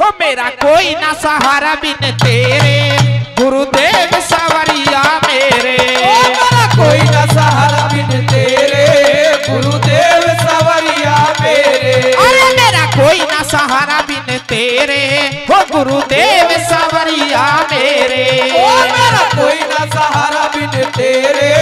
हो मेरा कोई ना सहारा बिन तेरे। गुरुदेव सवरिया मेरे। ओ मेरा कोई ना सहारा बिन तेरे। गुरुदेव सवरिया मेरे। अरे मेरा कोई ना सहारा बिन तेरे। हो गुरुदेव सवरिया मेरे। ओ मेरा कोई न सहारा बिन तेरे।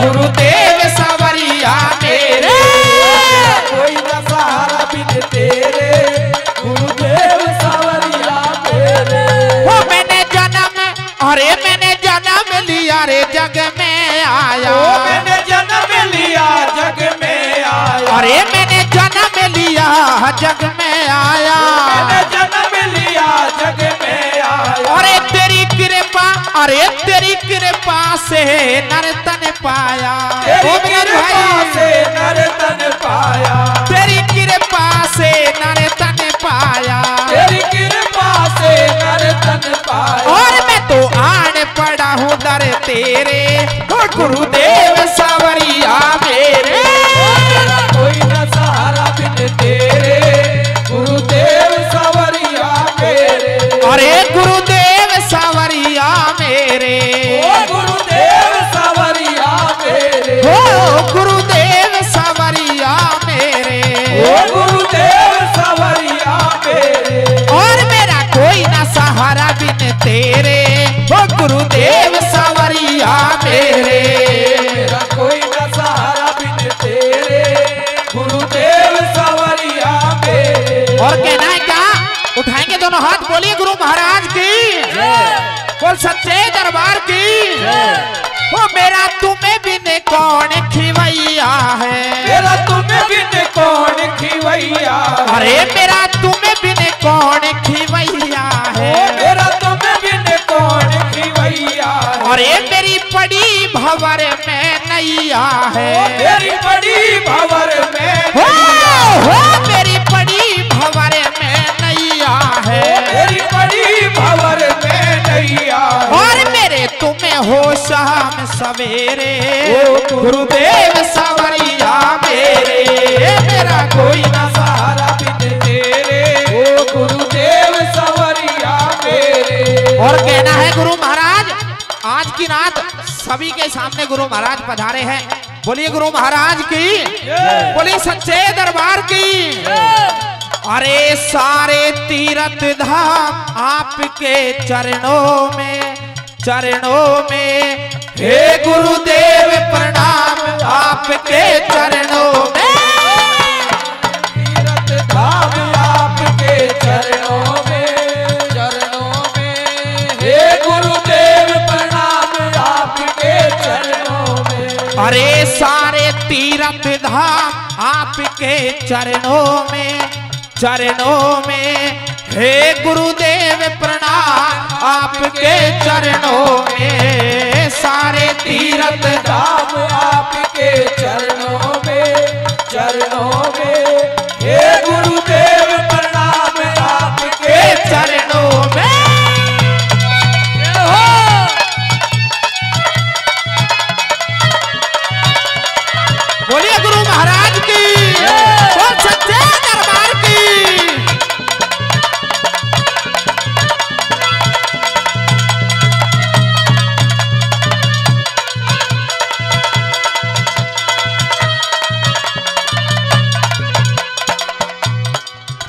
गुरुदेव सवरिया मेरे। कोई न सहारा बिन तेरे। गुरुदेव सवरिया मेरे। हो मैंने जन्म अरे मैंने जन्म लिया रे जग में आया। ओ मैंने जन्म लिया जग में आया। अरे मैंने जन्म लिया जग में आया। मैंने जन्म लिया जग में आया। अरे तेरी कृपा अरे तेरी कृपा से नर्तन पाया। तेरी ओ मेरे भाई। से नर्तन पाया। तेरी कृपा से नर्तन पाया। तेरी कृपा से नर्तन पाया। और मैं तो आन पड़ा हूँ दर तेरे। गुरुदेव बोल सच्चे दरबार की। वो मेरा तुम्हें बिन कौन खिवैया है? मेरा तुम्हें बिन कौन खिवैया अरे मेरा तुम्हें बिन कौन सवेरे। गुरुदेव सवरिया मेरे। मेरा कोई ना सहारा बिन तेरे। ओ गुरुदेव सवरिया मेरे। और कहना है गुरु महाराज आज की रात सभी के सामने गुरु महाराज पधारे हैं। बोलिए गुरु महाराज की बोलिए सच्चे दरबार की। अरे सारे तीरथ धाम आपके चरणों में चरणों में। हे गुरुदेव, प्रणाम आपके चरणों में। तीरथ धाम आपके चरणों में। चरणों में। हे गुरुदेव, प्रणाम आपके चरणों में। अरे सारे तीरथ धाम आपके चरणों में। चरणों में हे गुरुदेव प्रणाम आपके चरणों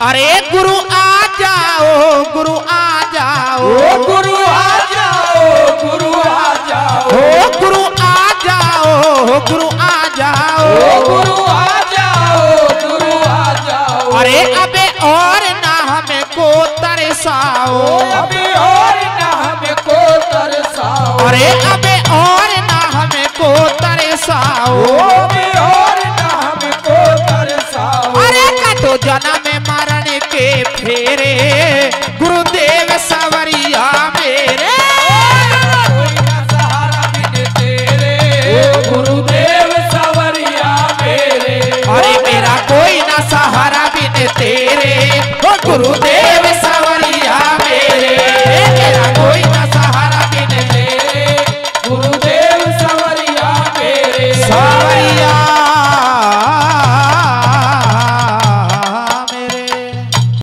अरे गुरु आ जाओ गुरु आ जाओ। गुरु आ जाओ गुरु आ जाओ। गुरु आ जाओ गुरु आ जाओ। गुरु आ जाओ गुरु आ जाओ। अरे अबे और ना हमें को तरसाओ। अबे और ना हमें को तरसाओ। अरे अबे और ना हमें को तरसाओ। रे